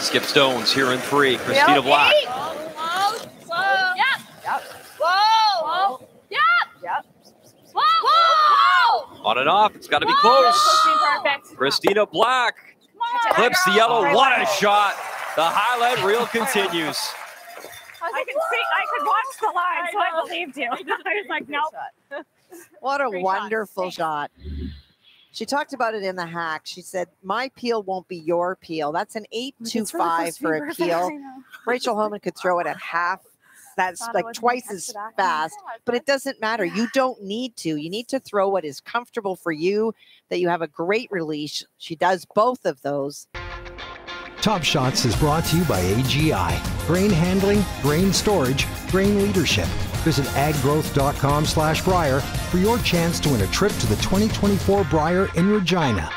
Skip Stones here in three. Christina Yep. Black. Whoa, whoa, yep, Yep. whoa, whoa, yep, Yep. whoa, whoa. On and off. It's got to be close. Christina Black clips the yellow. What a shot. The highlight reel continues. I could see, I could watch the line, so I believed you. I was like, nope. What a Great shot. wonderful shot. She talked about it in the hack. She said, My peel won't be your peel. That's an 825 for a peel. Rachel Homan could throw it at half. That's like twice as catch it fast. But it doesn't matter. You don't need to. You need to throw what is comfortable for you, that you have a great release. She does both of those. Top Shots is brought to you by AGI. Grain handling, Grain storage, Grain leadership. Visit aggrowth.com slash Brier for your chance to win a trip to the 2024 Brier in Regina.